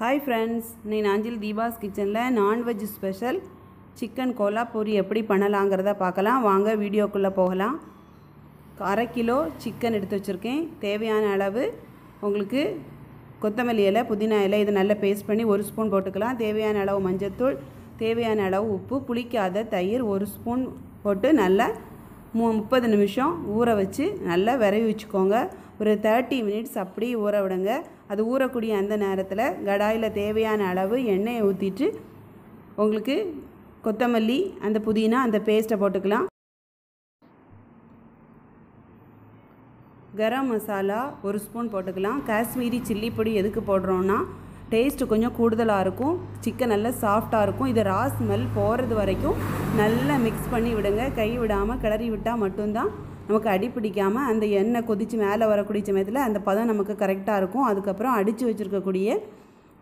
Hi friends நீ நாஞ்சில் தீபாஸ் கிச்சனில் non veg special chicken கோலாப்பூரி எப்படி பண்ணலாங்கிறத பார்க்கலாம். வாங்க வீடியோக்குள்ளே போகலாம். அரை கிலோ சிக்கன் எடுத்து வச்சுருக்கேன். தேவையான அளவு உங்களுக்கு கொத்தமல்லி இலை புதினா இலை இதை நல்லா பேஸ்ட் பண்ணி ஒரு ஸ்பூன் போட்டுக்கலாம். தேவையான அளவு மஞ்சத்தூள் தேவையான அளவு உப்பு புளிக்காத தயிர் ஒரு ஸ்பூன் போட்டு நல்லா மு முப்பது நிமிஷம் ஊற வச்சு நல்லா விரவி வச்சுக்கோங்க. ஒரு தேர்ட்டி மினிட்ஸ் அப்படி ஊற விடுங்க. அது ஊறக்கூடிய அந்த நேரத்தில் கடாயில் தேவையான அளவு எண்ணெயை ஊற்றிட்டு உங்களுக்கு கொத்தமல்லி அந்த புதினா அந்த பேஸ்ட்டை போட்டுக்கலாம். கரம் மசாலா ஒரு ஸ்பூன் போட்டுக்கலாம். காஷ்மீரி சில்லி பொடி எதுக்கு போடுறோன்னா டேஸ்ட்டு கொஞ்சம் கூடுதலாக இருக்கும். சிக்கன் நல்லா சாஃப்டாக இருக்கும். இது ரா ஸ்மெல் போகிறது வரைக்கும் நல்லா மிக்ஸ் பண்ணி விடுங்க. கை விடாமல் கிளறி விட்டால் மட்டும்தான் நமக்கு அடி பிடிக்காமல் அந்த எண்ணெய் கொதித்து மேலே வரக்கூடிய சமயத்தில் அந்த பதம் நமக்கு கரெக்டாக இருக்கும். அதுக்கப்புறம் அடித்து வச்சுருக்கக்கூடிய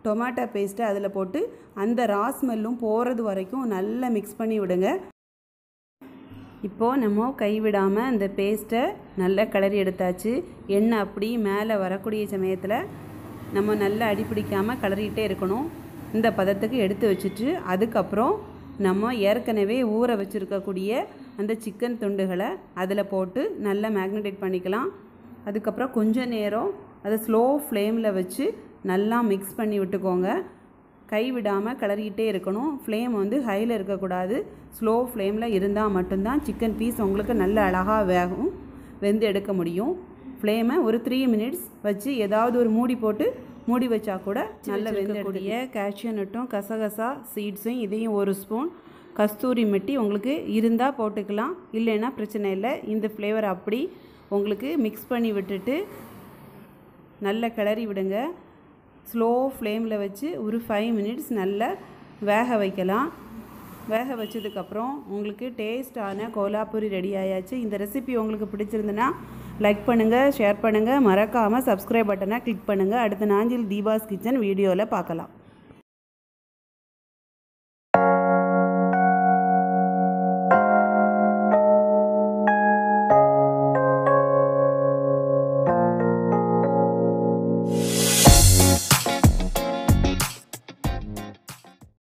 டொமேட்டோ பேஸ்ட்டை அதில் போட்டு அந்த ரா ஸ்மெல்லும் போகிறது வரைக்கும் நல்லா மிக்ஸ் பண்ணி விடுங்க. இப்போது நம்ம கைவிடாமல் அந்த பேஸ்ட்டை நல்லா கிளறி எடுத்தாச்சு. எண்ணெய் அப்படி மேலே வரக்கூடிய சமயத்தில் நம்ம நல்லா அடிப்பிடிக்காமல் கிளறிக்கிட்டே இருக்கணும். இந்த பதத்துக்கு எடுத்து வச்சுட்டு அதுக்கப்புறம் நம்ம ஏற்கனவே ஊற வச்சுருக்கக்கூடிய அந்த சிக்கன் துண்டுகளை அதில் போட்டு நல்லா மேக்னடேட் பண்ணிக்கலாம். அதுக்கப்புறம் கொஞ்சம் நேரம் அதை ஸ்லோ ஃப்ளேமில் வச்சு நல்லா மிக்ஸ் பண்ணி விட்டுக்கோங்க. கை விடாமல் கிளறிக்கிட்டே இருக்கணும். ஃப்ளேம் வந்து ஹையில் இருக்கக்கூடாது. ஸ்லோ ஃப்ளேமில் இருந்தால் மட்டும்தான் சிக்கன் பீஸ் உங்களுக்கு நல்ல அழகாக வேகும் வெந்து எடுக்க முடியும். ஃப்ளேமை ஒரு த்ரீ மினிட்ஸ் வச்சு ஏதாவது ஒரு மூடி போட்டு மூடி வச்சா கூட நல்ல வெந்தக்கூடிய கேஷ்யூ நட்டும் கசகசா சீட்ஸும் இதையும் ஒரு ஸ்பூன் கஸ்தூரி மெட்டி உங்களுக்கு இருந்தால் போட்டுக்கலாம். இல்லைன்னா பிரச்சனை இல்லை. இந்த ஃப்ளேவர் அப்படி உங்களுக்கு மிக்ஸ் பண்ணி விட்டுட்டு நல்லா கிளறி விடுங்க. ஸ்லோ ஃப்ளேமில் வச்சு ஒரு ஃபைவ் மினிட்ஸ் நல்லா வேக வைக்கலாம். வேக வச்சதுக்கப்புறம் உங்களுக்கு டேஸ்டான கோலாப்பூரி ரெடி ஆயாச்சு. இந்த ரெசிபி உங்களுக்கு பிடிச்சிருந்துன்னா லைக் பண்ணுங்கள் ஷேர் பண்ணுங்கள் மறக்காமல் சப்ஸ்கிரைப் பட்டனை கிளிக் பண்ணுங்கள் அடுத்த நாஞ்சில் தீபாஸ் கிச்சன் வீடியோவில் பார்க்கலாம்.